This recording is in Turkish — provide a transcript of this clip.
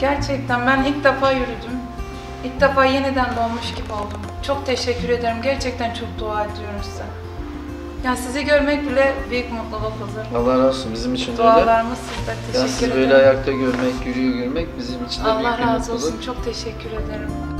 Gerçekten ben ilk defa yürüdüm. İlk defa yeniden doğmuş gibi oldum. Çok teşekkür ederim. Gerçekten çok dua ediyorum size. Ya sizi görmek bile büyük mutluluk huzur. Allah razı olsun bizim için de öyle. Dualarımız sizde. Ya sizi ederim. böyle ayakta görmek, yürüyor görmek bizim için de Allah büyük bir mutluluk. Allah razı olsun. Çok teşekkür ederim.